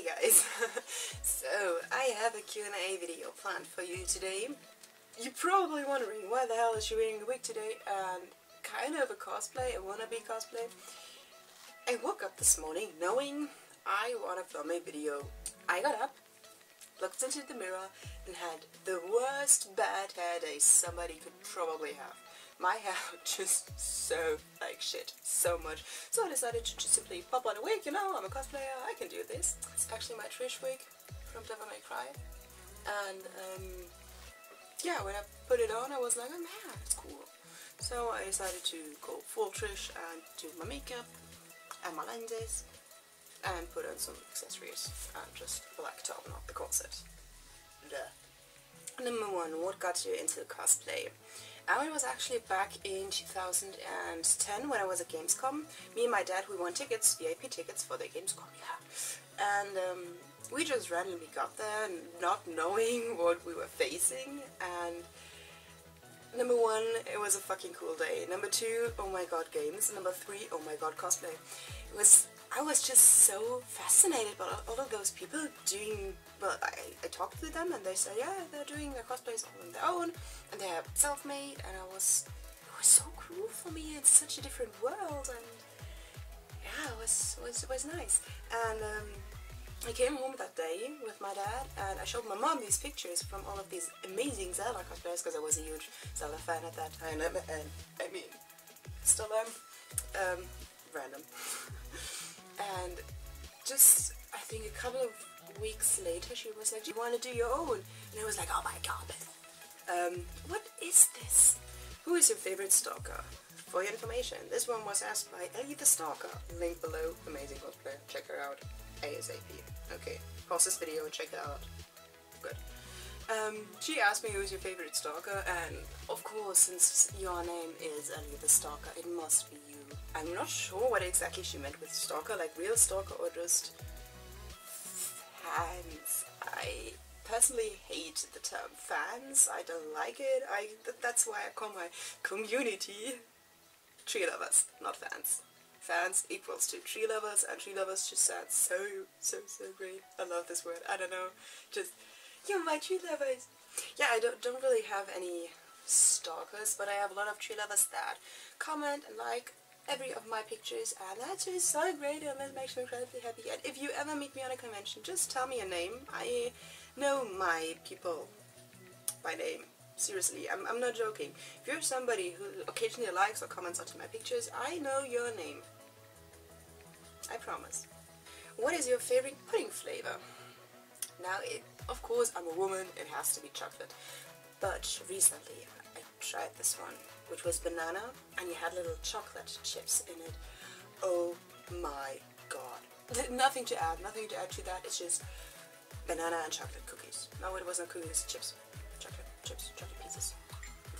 Hey guys! so, I have a Q&A video planned for you today. You're probably wondering why the hell is she wearing a wig today and kind of a cosplay, a wannabe cosplay. I woke up this morning knowing I want to film a video. I got up, looked into the mirror and had the worst bad hair day somebody could probably have. My hair just so like shit, so much. So I decided to just simply pop on a wig, you know, I'm a cosplayer, I can do this. It's actually my Trish wig from Devil May Cry. And um, yeah, when I put it on I was like, oh man, it's cool. So I decided to go full Trish and do my makeup and my lenses and put on some accessories and just black top, not the corset. Duh. Number one, what got you into cosplay? I was actually back in 2010 when I was at Gamescom. Me and my dad, we won tickets, VIP tickets for the Gamescom, yeah. And um, we just randomly got there, not knowing what we were facing. And number one, it was a fucking cool day. Number two, oh my god, games. Number three, oh my god, cosplay. It was I was just so fascinated by all of those people doing, well, I, I talked to them and they said, yeah, they're doing their cosplays on their own and they're self-made and I was, it was so cool for me, it's such a different world and yeah, it was, was, was nice. And um, I came home that day with my dad and I showed my mom these pictures from all of these amazing Zelda cosplayers because I was a huge Zelda fan at that time and I mean, still am. Um, random. And just, I think a couple of weeks later, she was like, do you want to do your own? And I was like, oh my god. Um, what is this? Who is your favorite stalker? For your information, this one was asked by Ellie the Stalker. Link below. Amazing cosplayer. Check her out. ASAP. Okay. Pause this video and check it out. Good. Um, she asked me who's your favorite stalker, and of course, since your name is Ellie the Stalker, it must be you. I'm not sure what exactly she meant with stalker, like real stalker or just I personally hate the term fans. I don't like it. I th that's why I call my community tree lovers, not fans. Fans equals to tree lovers, and tree lovers just sounds so, so, so great. I love this word. I don't know. Just, you're my tree lovers. Yeah, I don't, don't really have any stalkers, but I have a lot of tree lovers that comment and like every of my pictures and that's just so great and that makes me incredibly happy. And if you ever meet me on a convention just tell me a name. I know my people by name. Seriously I'm, I'm not joking. If you're somebody who occasionally likes or comments onto my pictures I know your name. I promise. What is your favorite pudding flavor? Now it, of course I'm a woman. It has to be chocolate. But recently I tried this one which was banana, and you had little chocolate chips in it. Oh my god. Nothing to add, nothing to add to that, it's just banana and chocolate cookies. No, it wasn't cookies, chips. Chocolate chips, chocolate pieces.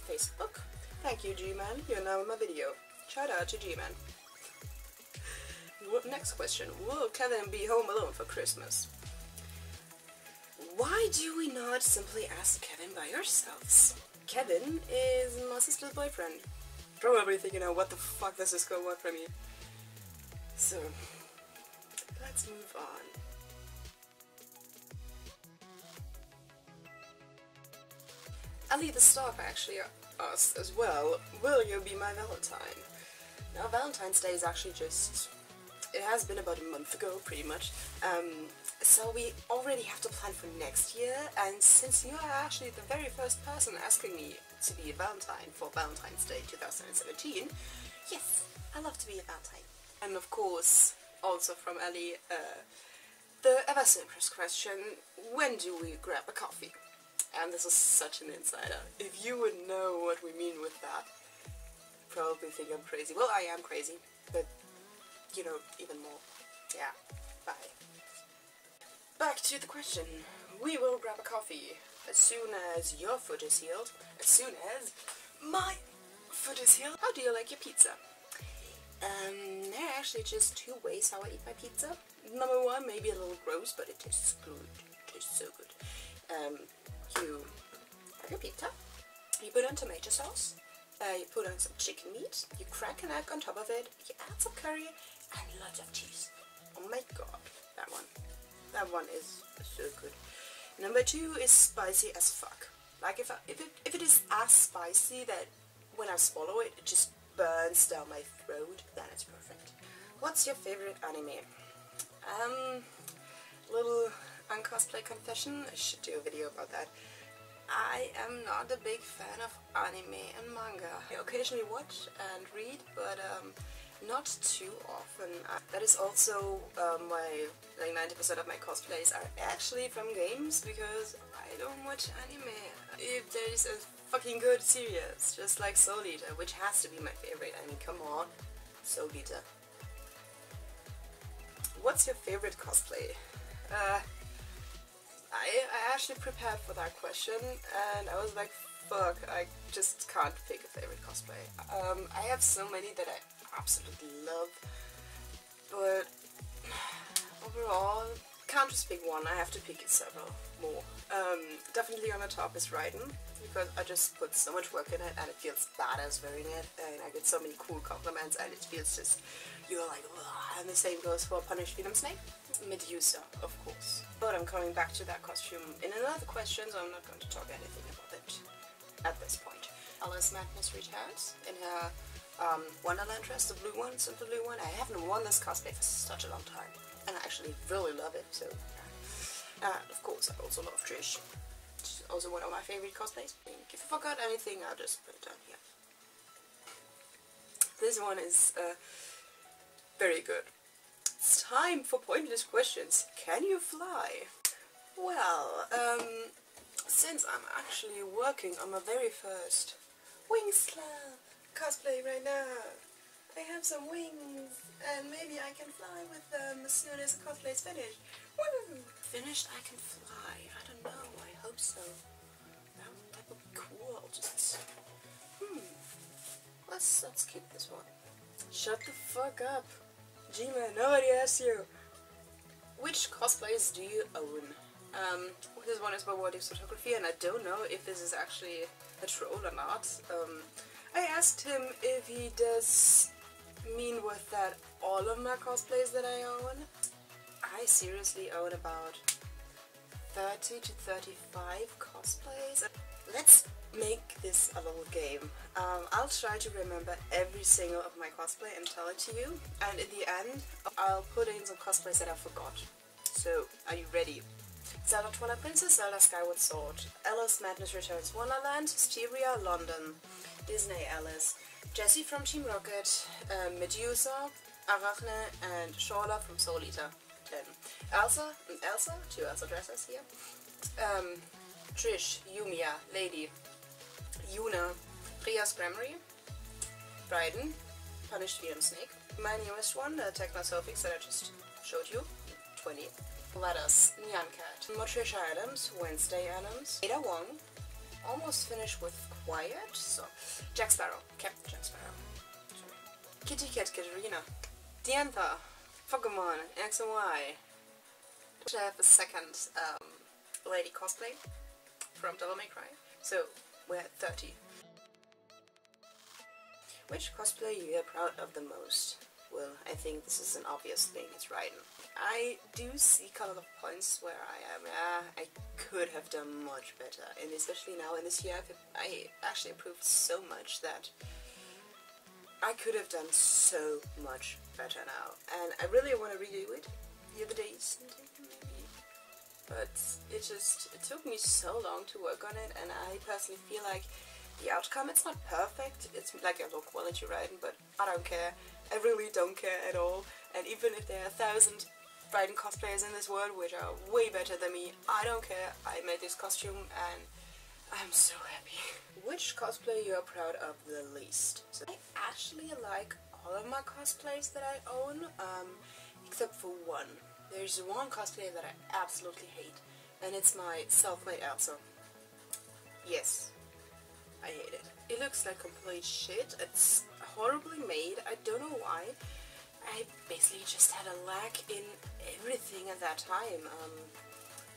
Facebook. Thank you, G-Man. You're now in my video. Shout out to G-Man. Next question. Will Kevin be home alone for Christmas? Why do we not simply ask Kevin by ourselves? Kevin is my sister's boyfriend. Probably thinking, oh, what the fuck does this girl want from me? So, let's move on. Ellie the Stalker actually asked as well, will you be my Valentine? Now Valentine's Day is actually just it has been about a month ago, pretty much. Um, so we already have to plan for next year, and since you are actually the very first person asking me to be a Valentine for Valentine's Day 2017, yes, I love to be a Valentine. And of course, also from Ellie, uh, the ever simplest question, when do we grab a coffee? And this is such an insider. If you would know what we mean with that, probably think I'm crazy. Well, I am crazy, but you know, even more. Yeah, bye. Back to the question. We will grab a coffee as soon as your foot is healed, as soon as my foot is healed. How do you like your pizza? Um, there are actually just two ways how I eat my pizza. Number one, maybe a little gross, but it tastes good. It tastes so good. Um, you have your pizza, you put on tomato sauce, uh, you put on some chicken meat, you crack an egg on top of it, you add some curry, and lots of cheese. Oh my god, that one. That one is so good. Number two is spicy as fuck. Like if, I, if, it, if it is as spicy that when I swallow it, it just burns down my throat, then it's perfect. What's your favorite anime? Um, little uncosplay confession, I should do a video about that. I am not a big fan of anime and manga. I occasionally watch and read, but um, not too often. Uh, that is also um, my, like 90% of my cosplays are actually from games, because I don't watch anime. If there is a fucking good series, just like Soul Eater, which has to be my favorite, I mean come on, Soul Eater. What's your favorite cosplay? Uh, I, I actually prepared for that question and I was like, fuck, I just can't pick a favorite cosplay. Um, I have so many that I absolutely love, but overall, can't just pick one, I have to pick several more. Um, definitely on the top is Raiden, because I just put so much work in it and it feels badass wearing it and I get so many cool compliments and it feels just, you're like, Ugh. and the same goes for Punished Venom Snake. Medusa, of course. But I'm coming back to that costume in another question, so I'm not going to talk anything Alice Madness returns in her um, Wonderland dress, the blue one, simple blue one. I haven't worn this cosplay for such a long time, and I actually really love it, so... And of course, I also love Trish. She's also one of my favorite cosplays. If I forgot anything, I'll just put it down here. This one is uh, very good. It's time for pointless questions. Can you fly? Well, um, since I'm actually working on my very first Winx Club cosplay right now, I have some wings, and maybe I can fly with them as soon as the cosplay is finished. Woo! Finished, I can fly. I don't know, I hope so. That, that would be cool. I'll just... Hmm. Let's, let's keep this one. Shut the fuck up. G-Man, nobody asked you. Which cosplays do you own? Um, this one is by What Photography and I don't know if this is actually a troll or not. Um, I asked him if he does mean with that all of my cosplays that I own. I seriously own about 30 to 35 cosplays. Let's make this a little game. Um, I'll try to remember every single of my cosplay and tell it to you. And in the end, I'll put in some cosplays that I forgot. So, are you ready? Zelda Twilight Princess, Zelda Skyward Sword, Alice Madness Returns Wonderland, Styria London, Disney Alice, Jessie from Team Rocket, um, Medusa, Arachne, and Shaula from Soul Eater 10. Elsa, and Elsa, two Elsa dresses here. Um, Trish, Yumiya, Lady, Yuna, Rias Gremory, Raiden, Punished Venom Snake. My newest one, the Tecna Sophix that I just showed you, 20. Lettuce, Nyan Cat, Morticia Addams, Wednesday Addams, Ada Wong, almost finished with Quiet, so Jack Sparrow, Captain Jack Sparrow. Kitty Cat Katarina, Diantha, Pokemon, X and Y. I have a second um, lady cosplay from Devil May Cry, so we're at 30. Which cosplay you are proud of the most? Well, I think this is an obvious thing, it's Raiden. I do see a couple of points where I am, ah, I could have done much better, and especially now in this year, I actually improved so much that I could have done so much better now, and I really want to redo it. The other days, maybe, but it just, it took me so long to work on it, and I personally feel like the outcome, it's not perfect, it's like a low quality Raiden, but I don't care. I really don't care at all. And even if there are a thousand Raiden cosplayers in this world which are way better than me, I don't care. I made this costume and I'm so happy. Which cosplay you are proud of the least? So I actually like all of my cosplays that I own, um, except for one. There's one cosplay that I absolutely hate, and it's my self-made Elsa. Yes, I hate it. It looks like complete shit. It's horribly made. I don't know why. I basically just had a lack in everything at that time. Um,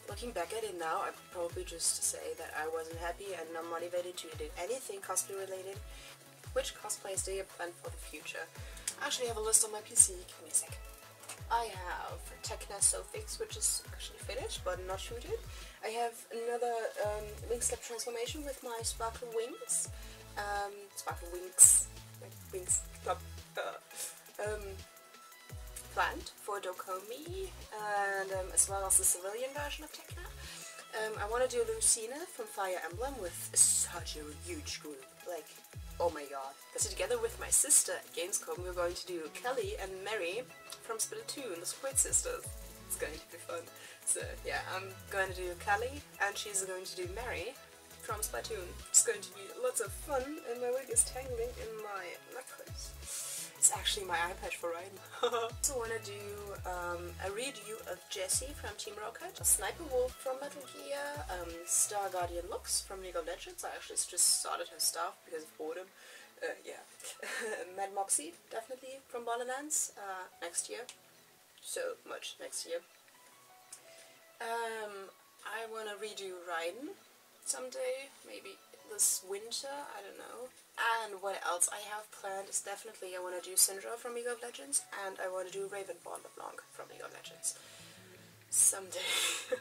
looking back at it now, I would probably just say that I wasn't happy and not motivated to do anything cosplay related. Which cosplays do you plan for the future? I actually have a list on my PC. Give me a sec. I have Tecna Sophix, which is actually finished but not shoot it. I have another um, wing slap transformation with my sparkle wings. Um, sparkle wings. Wings um, planned for DoKomi and um, as well as the civilian version of Tecna. Um, I want to do Lucina from Fire Emblem with such a huge group, like, oh my god. So together with my sister at Gamescom we're going to do Callie and Marie from Splatoon, the Squid Sisters. It's going to be fun. So yeah, I'm going to do Callie and she's going to do Marie from Splatoon. It's going to be lots of fun and my wig is tangling in my necklace. It's actually my eye patch for Ryan. also want to do um, a redo of Jessie from Team Rocket, a Sniper Wolf from Metal Gear, um, Star Guardian Lux from League of Legends. I actually just started her stuff because of boredom. Uh, yeah. Mad Moxxi, definitely from Borderlands, uh, next year. So much next year. Um, I want to redo Raiden someday, maybe this winter, I don't know. And what else I have planned is definitely I want to do Syndra from League of Legends and I want to do Ravenborn LeBlanc from League of Legends. Someday.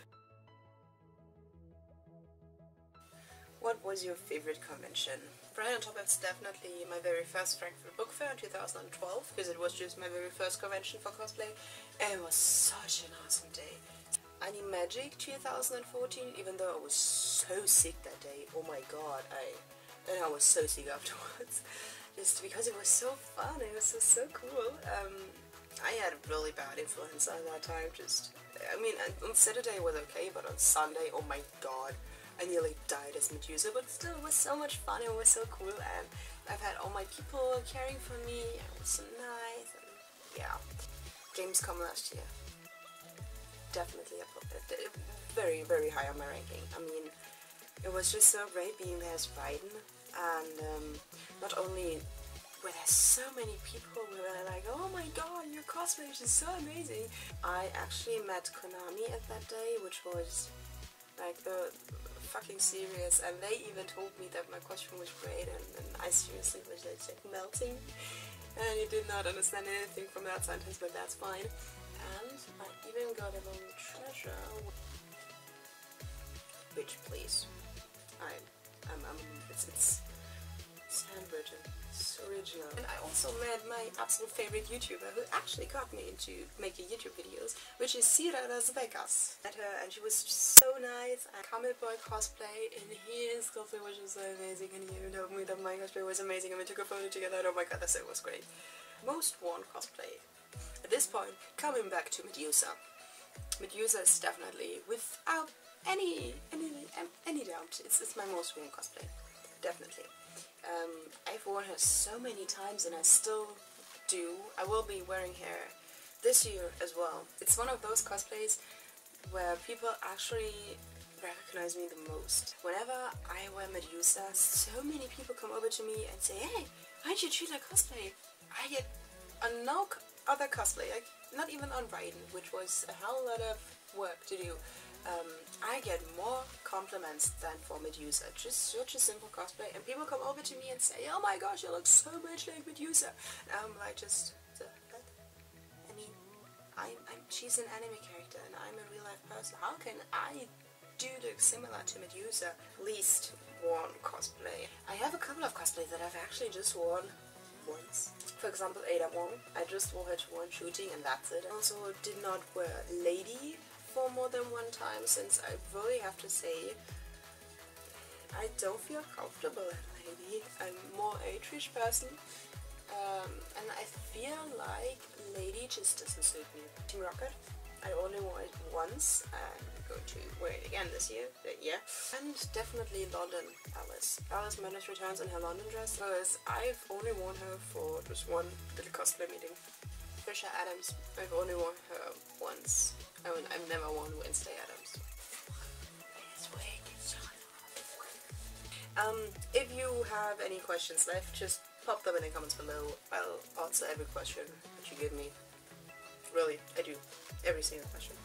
what was your favorite convention? Brian on top it's definitely my very first Frankfurt Book Fair in 2012 because it was just my very first convention for cosplay and it was such an awesome day. Animagic 2014 even though I was so sick that day, oh my god, I and I was so sick afterwards. Just because it was so fun, it was so, so cool. Um, I had a really bad influenza at that time, just, I mean, on Saturday it was okay, but on Sunday, oh my god, I nearly died as Medusa, but still it was so much fun, it was so cool, and I've had all my people caring for me, and it was so nice, and yeah. Gamescom last year. Definitely a very, very high on my ranking. I mean, it was just so great being there as Raiden and um, not only were there so many people who were like, oh my god, your cosplay is so amazing. I actually met Konami at that day, which was like the fucking serious. And they even told me that my costume was great and, and I seriously was like, melting. And he did not understand anything from that sentence but that's fine. And I even got a little treasure which please I, I'm, I'm it's, it's, it's handwritten. It's original. And I also met my absolute favorite YouTuber who actually got me into making YouTube videos, which is Sira Las Vegas. Met her and she was so nice. And comic boy cosplay and his cosplay was just so amazing and you told me that my cosplay was amazing and we took a photo together and oh my god, that was great. Most worn cosplay. At this point, coming back to Medusa. Medusa is definitely, without any any any doubt. It's, it's my most worn cosplay, definitely. Um, I've worn her so many times and I still do. I will be wearing her this year as well. It's one of those cosplays where people actually recognize me the most. Whenever I wear Medusa, so many people come over to me and say, hey, why don't you treat her cosplay? I get a no other cosplay, like not even on Raiden, which was a hell lot of work to do um, I get more compliments than for Medusa. Just such a simple cosplay, and people come over to me and say, "Oh my gosh, you look so much like Medusa." And I'm like, just, what? I mean, I'm, I'm, she's an anime character, and I'm a real life person. How can I do look similar to Medusa? At least one cosplay. I have a couple of cosplays that I've actually just worn once. For example, Ada Wong. I just wore her to one shooting and that's it. I also did not wear Lady for more than one time since I really have to say I don't feel comfortable Lady. I'm more a Trish person um, and I feel like Lady just doesn't suit me. Team Rocket, I only wore it once and I'm going to wear it again this year, but yeah. And definitely London Alice. Alice Madness returns in her London dress because I've only worn her for just one little cosplay meeting. Trisha Adams, I've only worn her once I mean, I've never worn Wednesday Addams. Um, if you have any questions left, just pop them in the comments below. I'll answer every question that you give me. Really, I do. Every single question.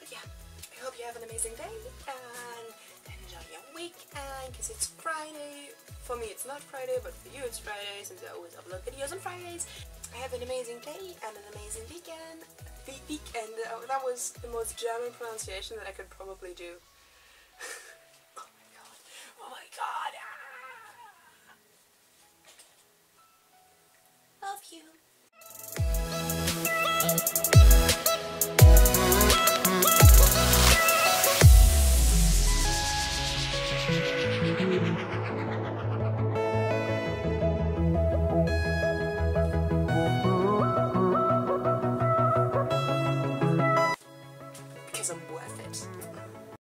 But yeah, I hope you have an amazing day and enjoy your weekend because it's Friday. For me it's not Friday, but for you it's Friday since I always upload videos on Fridays. I have an amazing day and an amazing weekend. Week weekend. That was the most German pronunciation that I could probably do.